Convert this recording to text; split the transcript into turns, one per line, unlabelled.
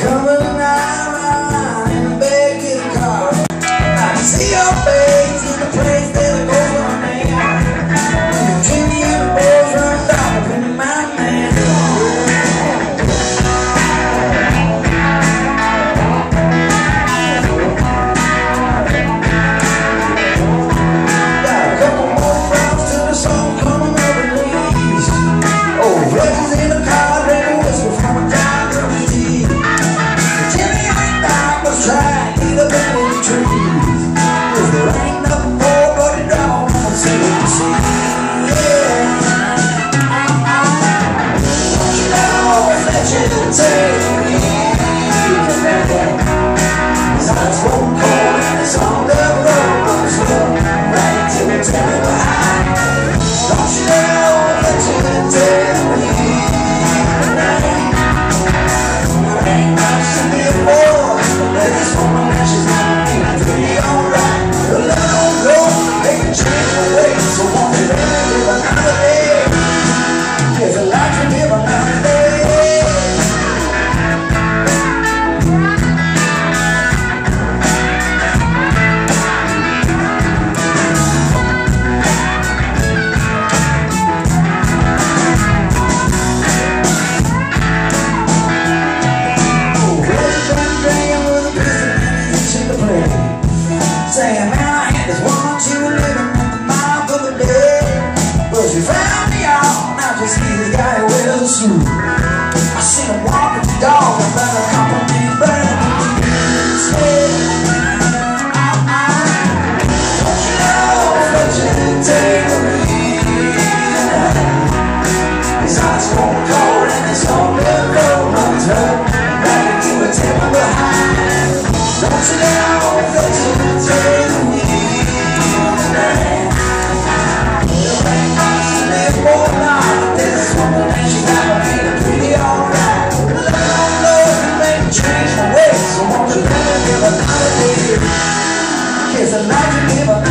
coming miss. I seen him walking the dog about a couple minutes back. Take me, his eyes won't come. never